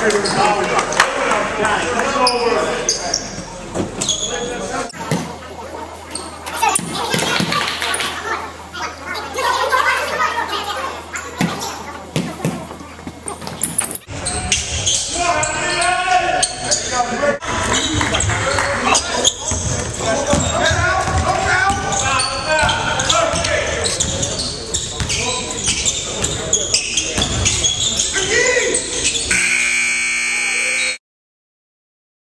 Sure,